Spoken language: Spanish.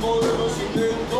tiempo de los intentos.